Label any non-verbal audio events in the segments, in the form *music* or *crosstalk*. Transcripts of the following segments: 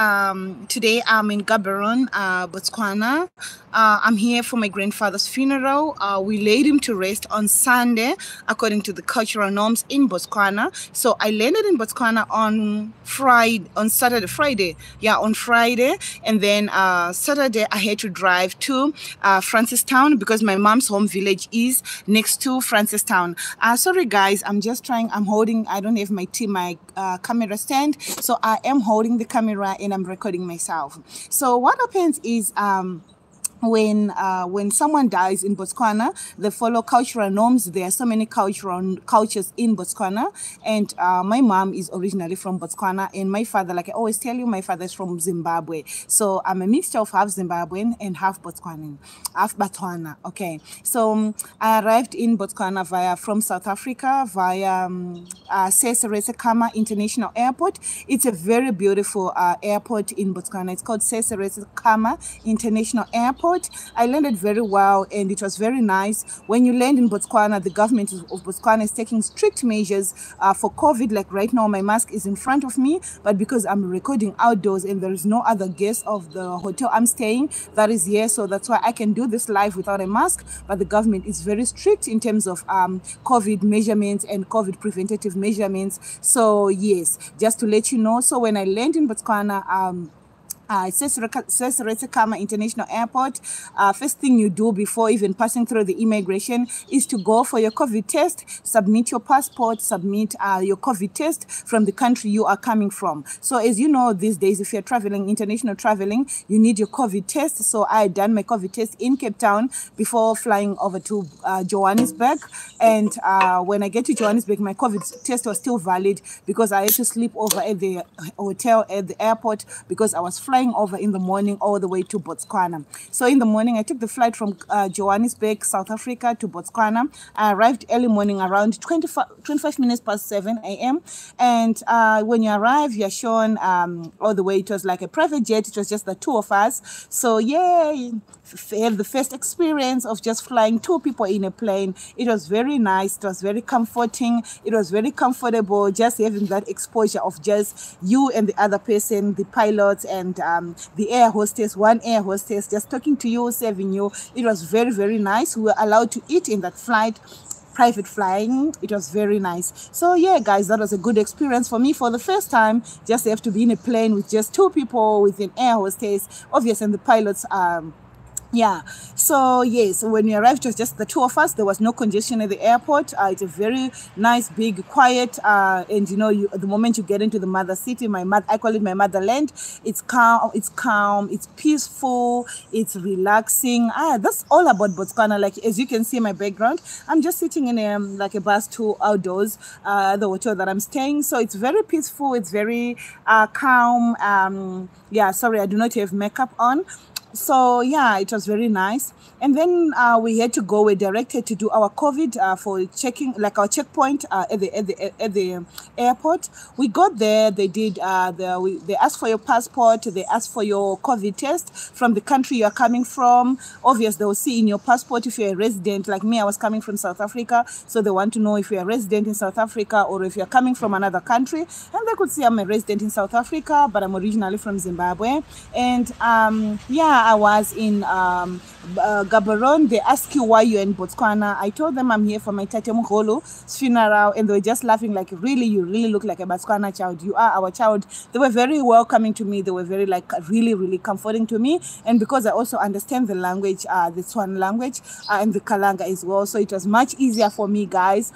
Um, today I'm in Gaborone, uh, Botswana. Uh, I'm here for my grandfather's funeral. Uh, we laid him to rest on Sunday, according to the cultural norms in Botswana. So I landed in Botswana on Friday, on Saturday, Friday, yeah, on Friday, and then uh, Saturday I had to drive to uh, Francistown because my mom's home village is next to Francistown. Uh, sorry guys, I'm just trying. I'm holding. I don't have my team, my camera stand, so I am holding the camera I'm recording myself. So what happens is um when uh, when someone dies in Botswana, they follow cultural norms. There are so many cultural cultures in Botswana, and uh, my mom is originally from Botswana, and my father, like I always tell you, my father is from Zimbabwe. So I'm a mixture of half Zimbabwean and half Botswanan, half Botswana. Okay, so um, I arrived in Botswana via from South Africa via um, uh, Khama International Airport. It's a very beautiful uh, airport in Botswana. It's called Sir Seretse Khama International Airport airport. I landed very well and it was very nice. When you land in Botswana, the government of Botswana is taking strict measures uh, for COVID. Like right now, my mask is in front of me, but because I'm recording outdoors and there is no other guest of the hotel I'm staying that is here, so that's why I can do this live without a mask. But the government is very strict in terms of um, COVID measurements and COVID preventative measurements. So yes, just to let you know. So when I land in Botswana, um, uh, Sir Seretse Khama International Airport. Uh, first thing you do before even passing through the immigration is to go for your COVID test, submit your passport, submit uh, your COVID test from the country you are coming from. So as you know, these days, if you're traveling, international traveling, you need your COVID test. So I done my COVID test in Cape Town before flying over to uh, Johannesburg. And uh, when I get to Johannesburg, my COVID test was still valid because I had to sleep over at the hotel at the airport because I was flying flying over in the morning all the way to Botswana. So in the morning, I took the flight from uh, Johannesburg, South Africa to Botswana. I arrived early morning around 25, 25 minutes past 7 a.m. And uh, when you arrive, you're shown um, all the way. It was like a private jet. It was just the two of us. So yay, have the first experience of just flying two people in a plane. It was very nice. It was very comforting. It was very comfortable just having that exposure of just you and the other person, the pilots and um, the air hostess, one air hostess, just talking to you, serving you. It was very, very nice. We were allowed to eat in that flight private flying it was very nice so yeah guys that was a good experience for me for the first time just have to be in a plane with just two people with an air hostess obviously and the pilots um yeah. So yes when we arrived it was just the two of us. There was no congestion at the airport. Uh, it's a very nice big quiet uh, and you know you, the moment you get into the mother city my mother i call it my motherland it's calm it's calm it's peaceful it's relaxing. Ah that's all about botswana. Like as you can see my background i'm just sitting in a um, like a bus tour outdoors uh, the hotel that i'm staying. So it's very peaceful it's very uh, calm um, yeah sorry i do not have makeup on so yeah it was very nice. And then uh, we had to go we directed to do our covid uh, for checking like our checkpoint uh, at the at the at the airport. We got there they did uh the we, they asked for your passport they asked for your covid test from the country you are coming from. Obvious they will see in your passport if you're a resident. Like me i was coming from south africa so they want to know if you're a resident in south africa or if you're coming from another country. And they could see i'm a resident in south africa but i'm originally from zimbabwe. And um yeah I was in um, uh, Gaborone, they asked you why you're in Botswana. I told them I'm here for my Tate Mogolo's funeral, and they were just laughing like, really, you really look like a Botswana child. You are our child. They were very welcoming to me. They were very, like, really, really comforting to me. And because I also understand the language, uh, the Tswana language, uh, and the Kalanga as well, so it was much easier for me, guys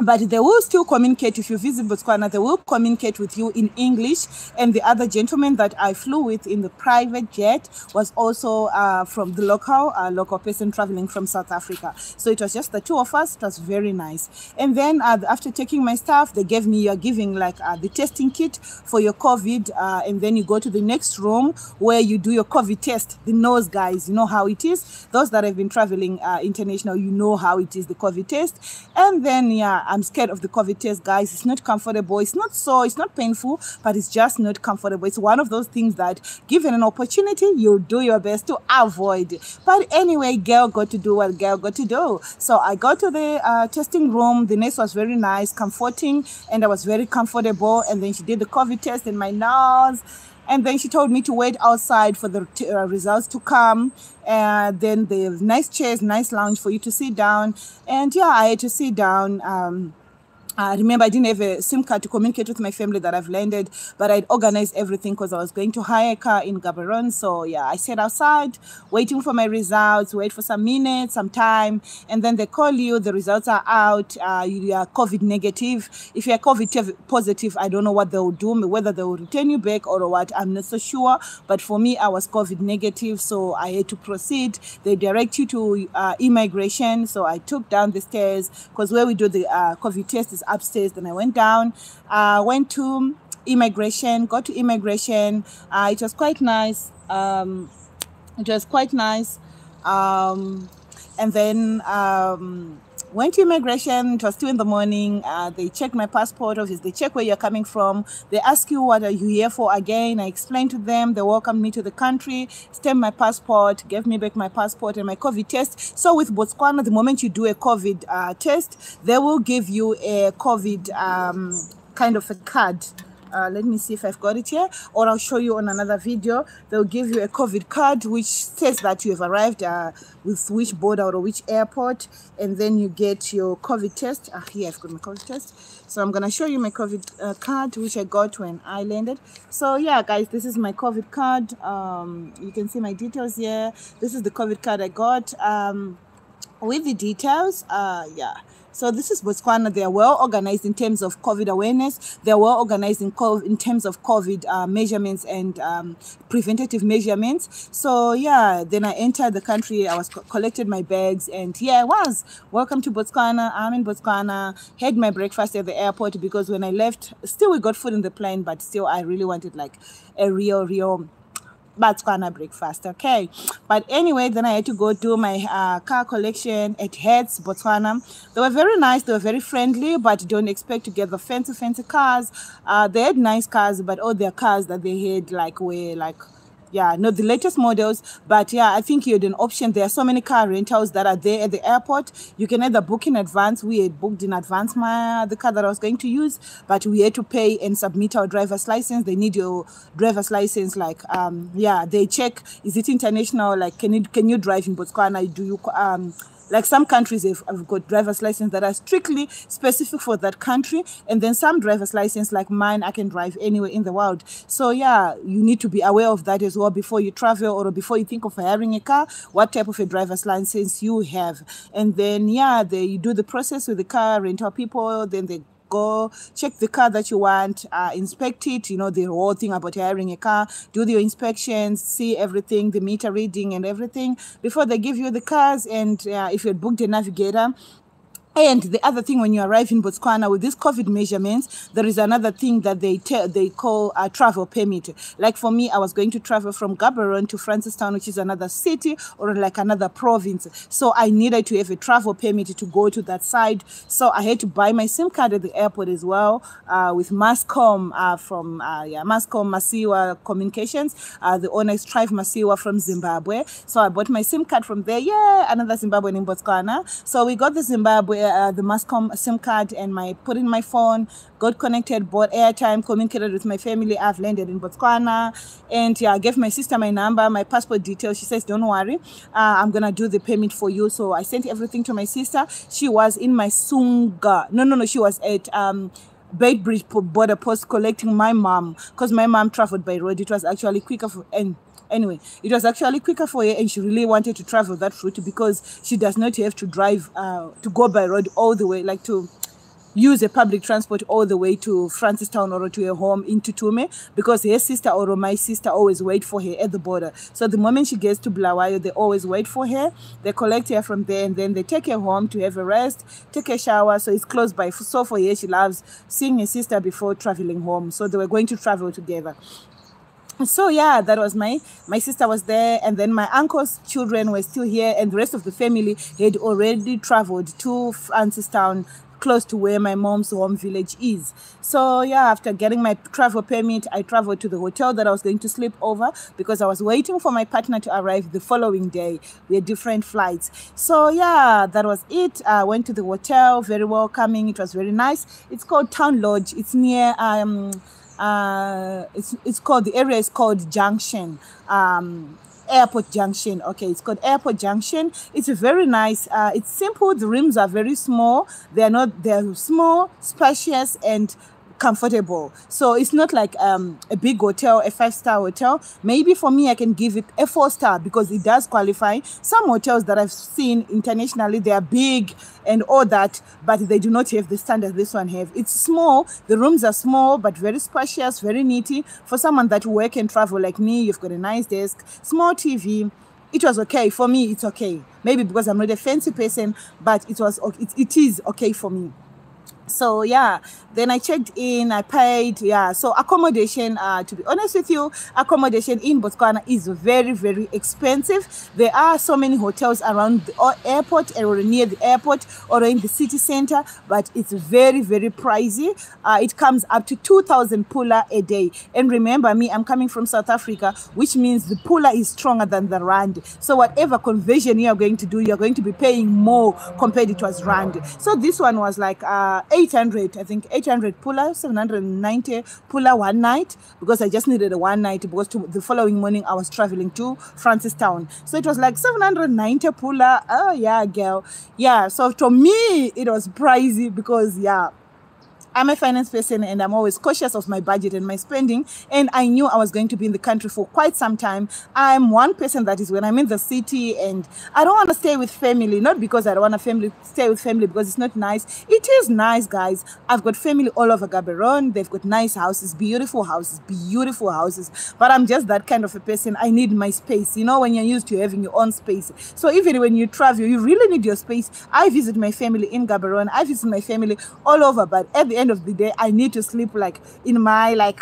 but they will still communicate if you visit Botswana. They will communicate with you in English. And the other gentleman that I flew with in the private jet was also uh, from the local uh, local person traveling from South Africa. So it was just the two of us. It was very nice. And then uh, after taking my stuff, they gave me you're giving like uh, the testing kit for your COVID, uh, and then you go to the next room where you do your COVID test. The nose guys, you know how it is. Those that have been traveling uh, international, you know how it is the COVID test. And then yeah I'm scared of the COVID test, guys. It's not comfortable. It's not sore. It's not painful, but it's just not comfortable. It's one of those things that, given an opportunity, you do your best to avoid. But anyway, girl got to do what girl got to do. So I got to the uh, testing room. The nurse was very nice, comforting, and I was very comfortable. And then she did the COVID test in my nose And then she told me to wait outside for the uh, results to come. And then the nice chairs, nice lounge for you to sit down. And yeah, I had to sit down. Um, uh, remember, I didn't have a SIM card to communicate with my family that I've landed, but I'd organized everything because I was going to hire a car in Gaborone. So, yeah, I sat outside waiting for my results, wait for some minutes, some time, and then they call you. The results are out. Uh, you are COVID negative. If you're COVID positive, I don't know what they will do, whether they will return you back or what. I'm not so sure. But for me, I was COVID negative, so I had to proceed. They direct you to uh, immigration. So I took down the stairs because where we do the uh, COVID test is upstairs. Then I went down, uh, went to immigration, got to immigration. Uh, it was quite nice. Um, it was quite nice. Um, and then um, went to immigration. It was two in the morning. Uh, they checked my passport. Obviously, they check where you're coming from. They ask you what are you here for again. I explained to them. They welcomed me to the country, stamped my passport, gave me back my passport and my COVID test. So with Botswana, the moment you do a COVID uh, test, they will give you a COVID um, kind of a card uh, let me see if I've got it here or I'll show you on another video. They'll give you a COVID card which says that you have arrived uh, with which border or which airport and then you get your COVID test. Ah, here I've got my COVID test. So I'm gonna show you my COVID uh, card which I got when I landed. So yeah guys this is my COVID card. Um, you can see my details here. This is the COVID card I got. Um, with the details uh, yeah so this is Botswana. They are well organized in terms of COVID awareness. They are well organized in, COVID, in terms of COVID uh, measurements and um, preventative measurements. So yeah, then I entered the country. I was co collected my bags, and here I was. Welcome to Botswana. I'm in Botswana. Had my breakfast at the airport because when I left, still we got food in the plane, but still I really wanted like a real, real Botswana breakfast, okay? But anyway, then I had to go do my uh, car collection at Hertz, Botswana. They were very nice, they were very friendly, but don't expect to get the fancy, fancy cars. Uh, they had nice cars, but all their cars that they had like were like yeah not the latest models but yeah i think you had an option. There are so many car rentals that are there at the airport. You can either book in advance. We had booked in advance my the car that i was going to use but we had to pay and submit our driver's license. They need your driver's license like um yeah they check is it international? Like can you can you drive in botswana? Do you um like some countries have, have got driver's license that are strictly specific for that country, and then some driver's license like mine, I can drive anywhere in the world. So yeah, you need to be aware of that as well before you travel or before you think of hiring a car. What type of a driver's license you have, and then yeah, they you do the process with the car rental people, then they go check the car that you want, uh, inspect it, you know, the whole thing about hiring a car, do the inspections, see everything, the meter reading and everything before they give you the cars. And uh, if you booked a navigator, and the other thing, when you arrive in Botswana with these COVID measurements, there is another thing that they they call a travel permit. Like for me, I was going to travel from Gaborone to Francistown, which is another city or like another province. So I needed to have a travel permit to go to that side. So I had to buy my SIM card at the airport as well uh, with Mascom uh, from uh, yeah Mascom Masiyiwa Communications. Uh, the owner is Strive Masiyiwa from Zimbabwe. So I bought my SIM card from there. Yeah, another Zimbabwean in Botswana. So we got the Zimbabwe uh, the Mascom SIM card and my put in my phone, got connected, bought airtime, communicated with my family. I've landed in Botswana, and yeah, I gave my sister my number, my passport details. She says, "Don't worry, uh, I'm gonna do the payment for you." So I sent everything to my sister. She was in Masunga. No, no, no. She was at um. Border post collecting my mom because my mom traveled by road. It was actually quicker for, and Anyway, it was actually quicker for her and she really wanted to travel that route because she does not have to drive, uh, to go by road all the way, like to use a public transport all the way to Francistown or to her home in Tutume because her sister or my sister always wait for her at the border. So the moment she gets to Bulawayo, they always wait for her. They collect her from there and then they take her home to have a rest, take a shower. So it's close by. So for her, she loves seeing her sister before traveling home. So they were going to travel together *laughs* so yeah that was my my sister was there and then my uncle's children were still here and the rest of the family had already traveled to francistown close to where my mom's home village is. So yeah, after getting my travel permit, I traveled to the hotel that I was going to sleep over because I was waiting for my partner to arrive the following day. We had different flights. So yeah, that was it. I went to the hotel, very welcoming. It was very nice. It's called Town Lodge. It's near um Uh, it's it's called the area is called Junction. Um, Airport Junction. Okay, it's called Airport Junction. It's a very nice. Uh, it's simple. The rooms are very small. They're not. They're small, spacious, and comfortable. So it's not like um, a big hotel, a five star hotel. Maybe for me, I can give it a four star because it does qualify. Some hotels that I've seen internationally, they are big and all that, but they do not have the standard this one have. It's small. The rooms are small, but very spacious, very neaty. For someone that work and travel like me, you've got a nice desk, small TV it was okay for me it's okay maybe because i'm not a fancy person but it was it, it is okay for me so yeah then i checked in i paid yeah. So accommodation uh to be honest with you accommodation in botswana is very very expensive. There are so many hotels around the airport or near the airport or in the city center but it's very very pricey. Uh, it comes up to 2000 pula a day. And remember me i'm coming from south africa which means the pula is stronger than the rand. So whatever conversion you are going to do you're going to be paying more compared it was rand. So this one was like uh 800, I think 800 pula, 790 pula one night because I just needed a one night because to, the following morning I was traveling to Francistown. So it was like 790 pula. Oh yeah, girl. Yeah. So to me, it was pricey because yeah, I'm a finance person and I'm always cautious of my budget and my spending. And I knew I was going to be in the country for quite some time. I'm one person that is when I'm in the city and I don't want to stay with family, not because I don't want to family stay with family because it's not nice. It is nice, guys. I've got family all over Gaborone. They've got nice houses, beautiful houses, beautiful houses. But I'm just that kind of a person. I need my space. You know, when you're used to having your own space. So even when you travel, you really need your space. I visit my family in Gaborone. I visit my family all over. But at the end of the day, I need to sleep like in my like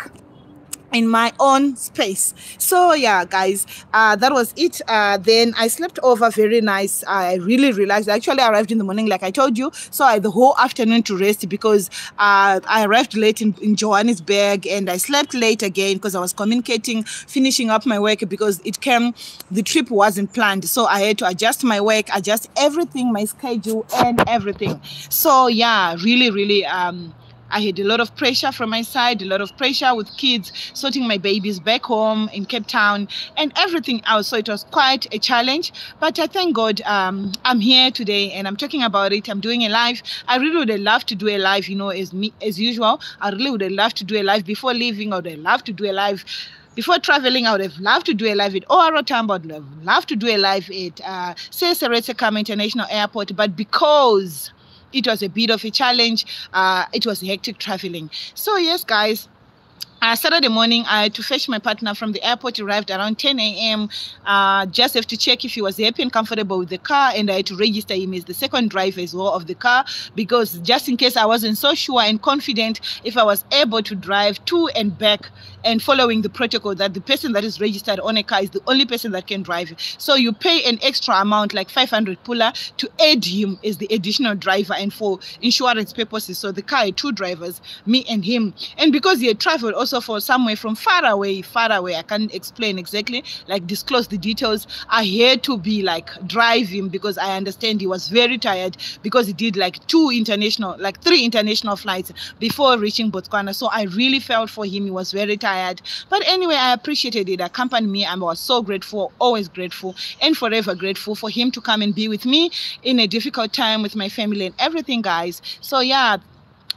in my own space. So yeah guys uh that was it. Uh then i slept over very nice. I really relaxed. I actually arrived in the morning like i told you. So i had the whole afternoon to rest because uh i arrived late in, in johannesburg and i slept late again because i was communicating finishing up my work because it came the trip wasn't planned. So i had to adjust my work adjust everything my schedule and everything. So yeah really really um I had a lot of pressure from my side, a lot of pressure with kids, sorting my babies back home in Cape Town and everything else. So it was quite a challenge. But I thank God um, I'm here today and I'm talking about it. I'm doing a live. I really would have loved to do a live, you know, as me as usual. I really would have loved to do a live before leaving. I would have loved to do a live before traveling, I would have loved to do a live at OR Tambo. I would have loved to do a live at uh, International Airport. But because it was a bit of a challenge. Uh, it was hectic traveling. So yes, guys, uh, Saturday morning, I had to fetch my partner from the airport. Arrived around 10 a.m. Uh, just have to check if he was happy and comfortable with the car, and I had to register him as the second driver as well of the car because just in case I wasn't so sure and confident if I was able to drive to and back and following the protocol that the person that is registered on a car is the only person that can drive. So you pay an extra amount, like 500 pula, to aid him as the additional driver and for insurance purposes. So the car had two drivers, me and him, and because he had traveled also also for somewhere from far away, far away. I can't explain exactly, like disclose the details. I had to be like drive him because I understand he was very tired because he did like two international, like three international flights before reaching Botswana. So I really felt for him. He was very tired. But anyway, I appreciated it. Accompanied me. I was so grateful, always grateful, and forever grateful for him to come and be with me in a difficult time with my family and everything, guys. So yeah,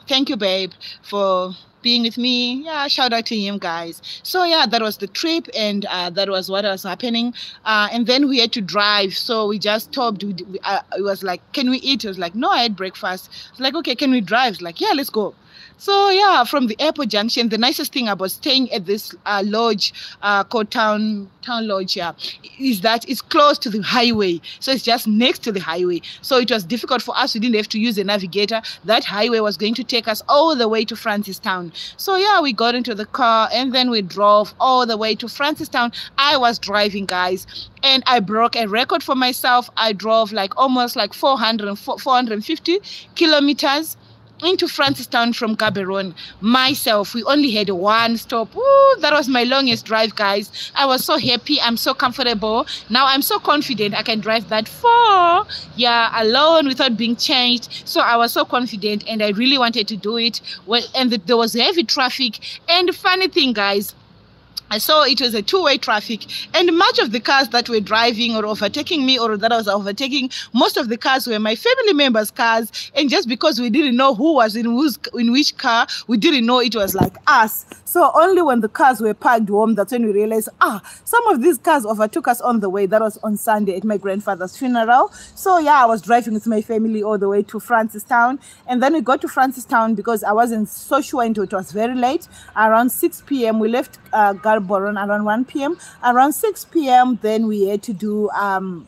thank you, babe, for being with me. Yeah, shout out to him, guys. So yeah, that was the trip, and uh, that was what was happening. Uh, and then we had to drive, so we just stopped. We, uh, it was like, can we eat? It was like, no, I had breakfast. It's like, okay, can we drive? It's like, yeah, let's go. So yeah, from the airport junction, the nicest thing about staying at this uh, lodge uh, called Town Town Lodge, yeah, is that it's close to the highway. So it's just next to the highway. So it was difficult for us. We didn't have to use a navigator. That highway was going to take us all the way to Francistown. So yeah, we got into the car and then we drove all the way to Francistown. I was driving, guys, and I broke a record for myself. I drove like almost like 400 450 kilometers into Francistown from Gaborone myself. We only had one stop. Ooh, that was my longest drive, guys. I was so happy. I'm so comfortable. Now I'm so confident I can drive that far. Yeah, alone without being changed. So I was so confident and I really wanted to do it. Well, and the, there was heavy traffic. And funny thing, guys, I saw it was a two-way traffic and much of the cars that were driving or overtaking me or that I was overtaking, most of the cars were my family members' cars. And just because we didn't know who was in, whose, in which car, we didn't know it was like us. So only when the cars were parked warm that's when we realized, ah, some of these cars overtook us on the way. That was on Sunday at my grandfather's funeral. So yeah, I was driving with my family all the way to Francistown. And then we got to Francistown because I wasn't so sure until it was very late. Around 6 p.m., we left uh, Around 1 p.m. Around 6 p.m., then we had to do um,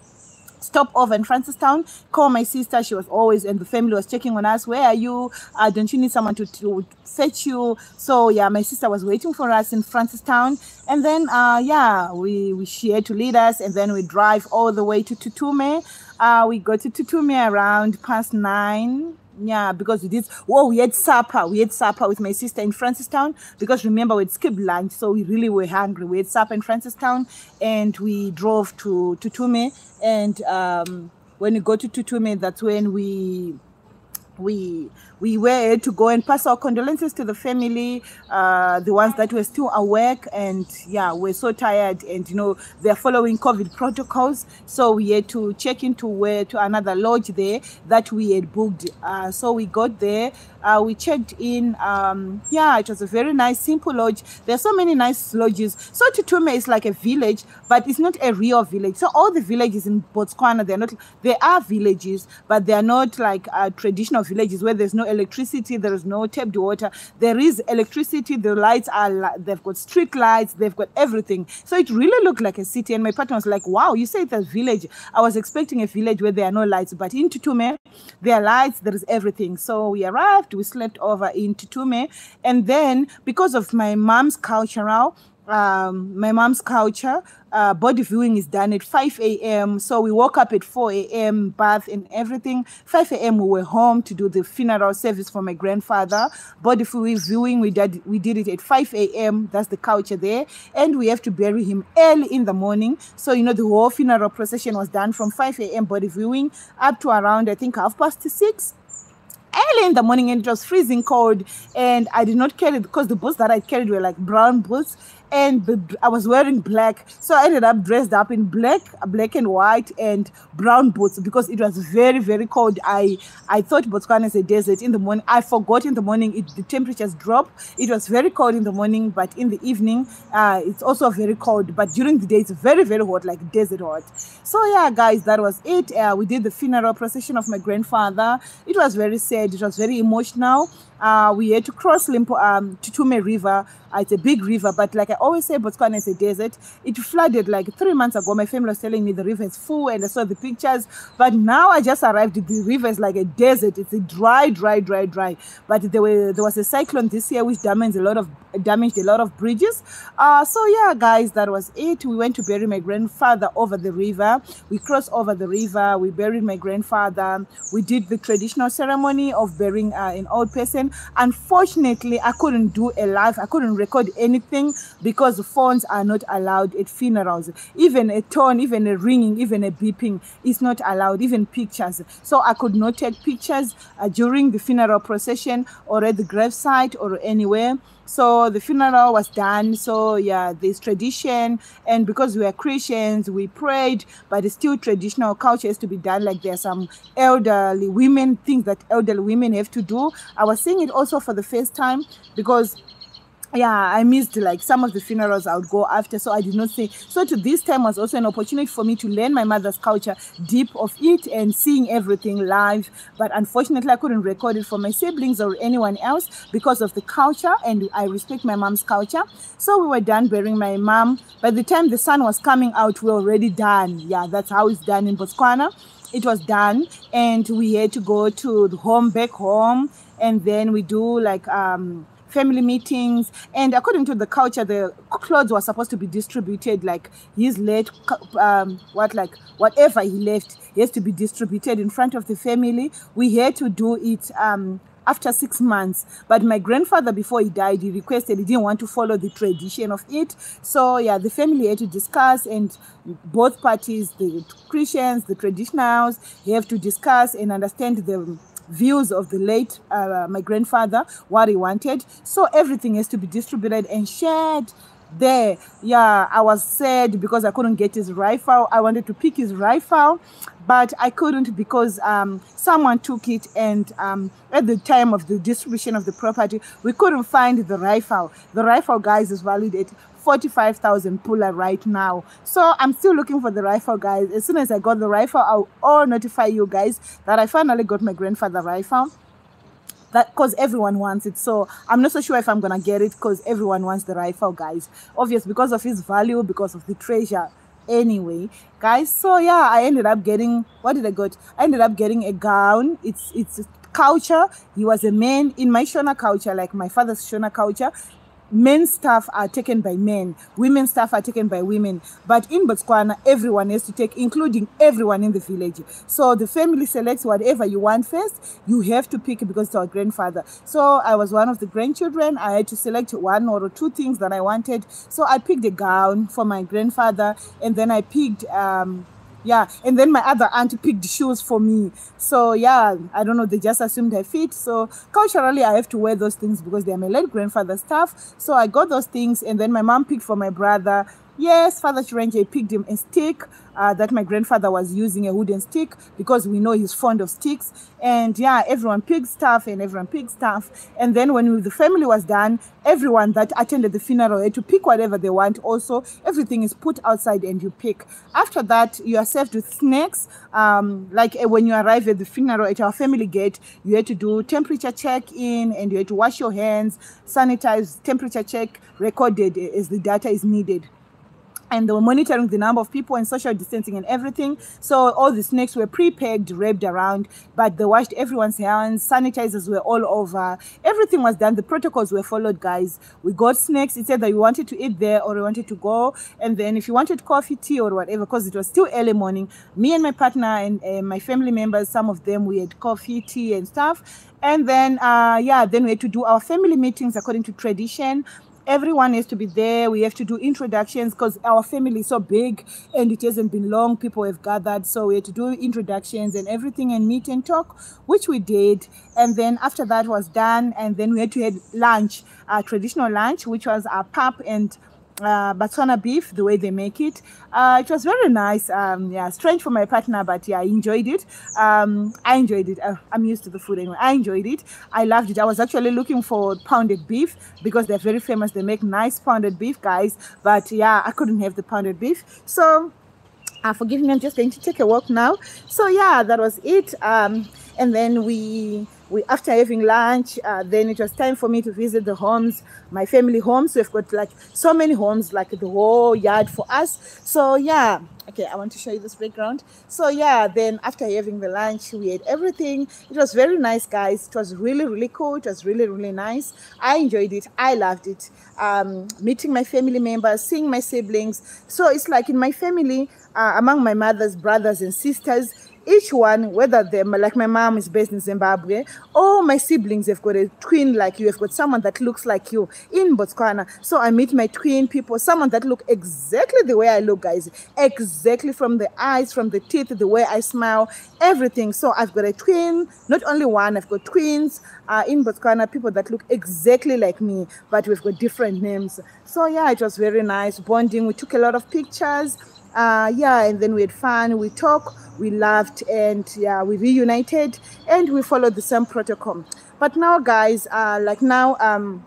stop over in Francistown, call my sister. She was always, and the family was checking on us. Where are you? Uh, don't you need someone to, to fetch you? So yeah, my sister was waiting for us in Francistown. And then, uh, yeah, we, we she had to lead us. And then we drive all the way to Tutume. Uh, we got to Tutume around past nine yeah, because we did. Oh, we had supper. We had supper with my sister in Francistown because remember we had skipped lunch, so we really were hungry. We had supper in Francistown, and we drove to Tutume. And um, when we go to Tutume, that's when we we we were to go and pass our condolences to the family, uh, the ones that were still awake, and yeah, we're so tired, and you know they're following COVID protocols, so we had to check into where to another lodge there that we had booked. Uh, so we got there, uh, we checked in. Um, yeah, it was a very nice, simple lodge. There are so many nice lodges. So Tutume is like a village, but it's not a real village. So all the villages in Botswana, they're not. They are villages, but they are not like uh, traditional villages where there's no electricity, there is no tapped water. There is electricity, the lights are, they've got street lights, they've got everything. So it really looked like a city. And my partner was like, wow, you say it's a village. I was expecting a village where there are no lights, but in Tutume, there are lights, there is everything. So we arrived, we slept over in Tutume. And then because of my mom's cultural, um, my mom's culture, uh, body viewing is done at 5 a.m. So we woke up at 4 a.m., bath and everything. 5 a.m. we were home to do the funeral service for my grandfather. Body viewing, we did, we did it at 5 a.m. That's the culture there. And we have to bury him early in the morning. So, you know, the whole funeral procession was done from 5 a.m. body viewing up to around, I think, half past six early in the morning and it was freezing cold and I did not carry it because the boots that I carried were like brown boots and I was wearing black. So I ended up dressed up in black, black and white, and brown boots because it was very, very cold. I I thought Botswana is a desert in the morning. I forgot in the morning it, the temperatures drop. It was very cold in the morning, but in the evening uh, it's also very cold. But during the day it's very, very hot, like desert hot. So yeah, guys, that was it. Uh, we did the funeral procession of my grandfather. It was very sad. It was very emotional uh, we had to cross Limpo, um, Tutume River. Uh, it's a big river, but like I always say, Botswana is a desert. It flooded like three months ago. My family was telling me the river is full, and I saw the pictures. But now I just arrived. The river is like a desert. It's a dry, dry, dry, dry. But there were there was a cyclone this year which damaged a lot of damaged a lot of bridges. Uh, so yeah, guys, that was it. We went to bury my grandfather over the river. We crossed over the river. We buried my grandfather. We did the traditional ceremony of burying uh, an old person Unfortunately, I couldn't do a live, I couldn't record anything because phones are not allowed at funerals. Even a tone, even a ringing, even a beeping is not allowed, even pictures. So I could not take pictures uh, during the funeral procession or at the gravesite or anywhere. So the funeral was done. So yeah, this tradition, and because we are Christians, we prayed, but it's still traditional culture has to be done. Like there are some elderly women things that elderly women have to do. I was seeing it also for the first time because yeah, I missed like some of the funerals I would go after, so I did not say. So to this time was also an opportunity for me to learn my mother's culture, deep of it, and seeing everything live. But unfortunately, I couldn't record it for my siblings or anyone else because of the culture, and I respect my mom's culture. So we were done burying my mom. By the time the sun was coming out, we were already done. Yeah, that's how it's done in Botswana. It was done, and we had to go to the home back home, and then we do like um family meetings. And according to the culture, the clothes were supposed to be distributed like his late, um, what like whatever he left, has to be distributed in front of the family. We had to do it um, after six months. But my grandfather, before he died, he requested he didn't want to follow the tradition of it. So yeah, the family had to discuss, and both parties, the Christians, the traditionals, have to discuss and understand the views of the late uh, my grandfather, what he wanted. So everything has to be distributed and shared there. Yeah, I was sad because I couldn't get his rifle. I wanted to pick his rifle, but I couldn't because um, someone took it. And um, at the time of the distribution of the property, we couldn't find the rifle. The rifle, guys, is valued at 45,000 pula right now. So I'm still looking for the rifle, guys. As soon as I got the rifle, I'll all notify you guys that I finally got my grandfather rifle that because everyone wants it. So I'm not so sure if I'm gonna get it because everyone wants the rifle, guys. Obvious because of his value, because of the treasure. Anyway, guys. So yeah, I ended up getting what did I get? I ended up getting a gown. It's it's culture. He was a man in my Shona culture, like my father's Shona culture men staff are taken by men, women staff are taken by women. But in Botswana, everyone has to take, including everyone in the village. So the family selects whatever you want first. You have to pick because it's our grandfather. So I was one of the grandchildren. I had to select one or two things that I wanted. So I picked a gown for my grandfather, and then I picked um, yeah and then my other aunt picked shoes for me. So yeah i don't know they just assumed i fit. So culturally i have to wear those things because they're my late grandfather's stuff. So i got those things and then my mom picked for my brother Yes, Father Chirenje picked him a stick uh, that my grandfather was using, a wooden stick, because we know he's fond of sticks. And yeah, everyone picked stuff and everyone picked stuff. And then when the family was done, everyone that attended the funeral had to pick whatever they want. Also, everything is put outside and you pick. After that, you are served with snacks. Um, like uh, when you arrive at the funeral at our family gate, you had to do temperature check in and you had to wash your hands, sanitize, temperature check recorded as the data is needed and they were monitoring the number of people and social distancing and everything. So all the snakes were pre-pegged, wrapped around, but they washed everyone's hands. Sanitizers were all over. Everything was done. The protocols were followed, guys. We got snakes. It said that you wanted to eat there or you wanted to go. And then if you wanted coffee, tea, or whatever, because it was still early morning, me and my partner and uh, my family members, some of them, we had coffee, tea, and stuff. And then, uh, yeah, then we had to do our family meetings according to tradition everyone has to be there. We have to do introductions because our family is so big and it hasn't been long. People have gathered. So we had to do introductions and everything and meet and talk, which we did. And then after that was done, and then we had to have lunch, a traditional lunch, which was a pap and uh, Botswana beef, the way they make it. Uh, it was very nice. Um, yeah, strange for my partner, but yeah, I enjoyed it. Um, I enjoyed it. Uh, I'm used to the food anyway. I enjoyed it. I loved it. I was actually looking for pounded beef because they're very famous. They make nice pounded beef, guys. But yeah, I couldn't have the pounded beef. So uh, forgive me, I'm just going to take a walk now. So yeah, that was it. Um, and then we we after having lunch uh, then it was time for me to visit the homes my family homes we've got like so many homes like the whole yard for us. So yeah. Okay i want to show you this background. So yeah then after having the lunch we ate everything. It was very nice guys. It was really really cool. It was really really nice. I enjoyed it. I loved it. Um, meeting my family members seeing my siblings. So it's like in my family uh, among my mother's brothers and sisters each one, whether they're like my mom is based in Zimbabwe, or my siblings have got a twin like you, have got someone that looks like you in Botswana. So I meet my twin people, someone that look exactly the way I look, guys, exactly from the eyes, from the teeth, the way I smile, everything. So I've got a twin, not only one, I've got twins uh, in Botswana, people that look exactly like me, but we've got different names. So yeah, it was very nice bonding. We took a lot of pictures uh, yeah, and then we had fun, we talked, we laughed, and yeah, we reunited, and we followed the same protocol. But now, guys, uh, like now, um,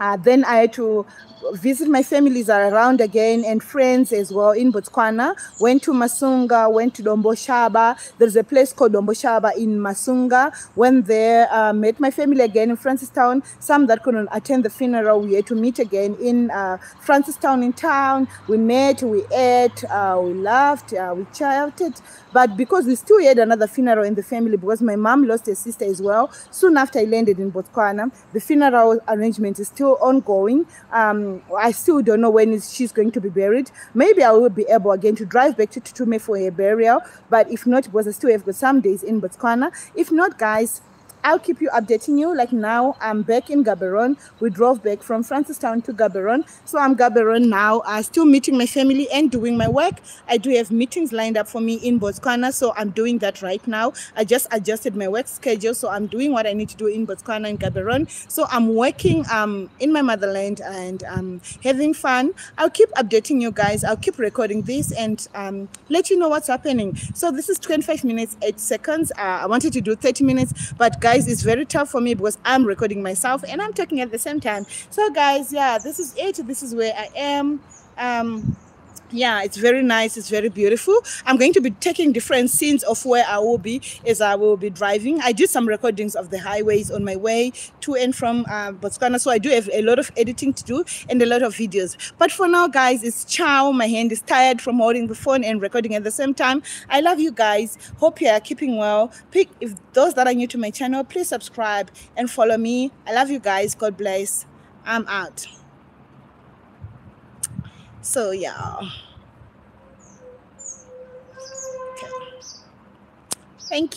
uh, then I had to visit my families around again and friends as well in Botswana. Went to Masunga, went to Domboshaba. There's a place called Domboshaba in Masunga. Went there, uh, met my family again in Francistown. Some that couldn't attend the funeral, we had to meet again in uh, Francistown in town. We met, we ate, uh, we laughed, uh, we chatted. But because we still had another funeral in the family, because my mom lost a sister as well, soon after I landed in Botswana, the funeral arrangement is still ongoing. Um, I still don't know when she's going to be buried. Maybe I will be able again to drive back to Tutume for her burial. But if not, because I still have got some days in Botswana. If not, guys, I'll keep you updating you. Like now, I'm back in Gaborone. We drove back from Francistown to Gaborone. So I'm Gaborone now, I'm still meeting my family and doing my work. I do have meetings lined up for me in Botswana. So I'm doing that right now. I just adjusted my work schedule. So I'm doing what I need to do in Botswana and Gaborone. So I'm working um, in my motherland and um, having fun. I'll keep updating you guys. I'll keep recording this and um, let you know what's happening. So this is 25 minutes, 8 seconds. Uh, I wanted to do 30 minutes, but guys, it's very tough for me because I'm recording myself and I'm talking at the same time. So guys, yeah, this is it. This is where I am. Um, yeah it's very nice it's very beautiful. I'm going to be taking different scenes of where i will be as i will be driving. I did some recordings of the highways on my way to and from uh, botswana so i do have a lot of editing to do and a lot of videos. But for now guys it's ciao. My hand is tired from holding the phone and recording at the same time. I love you guys. Hope you are keeping well. Pick if those that are new to my channel please subscribe and follow me. I love you guys. God bless. I'm out so yeah. Okay. Thank you.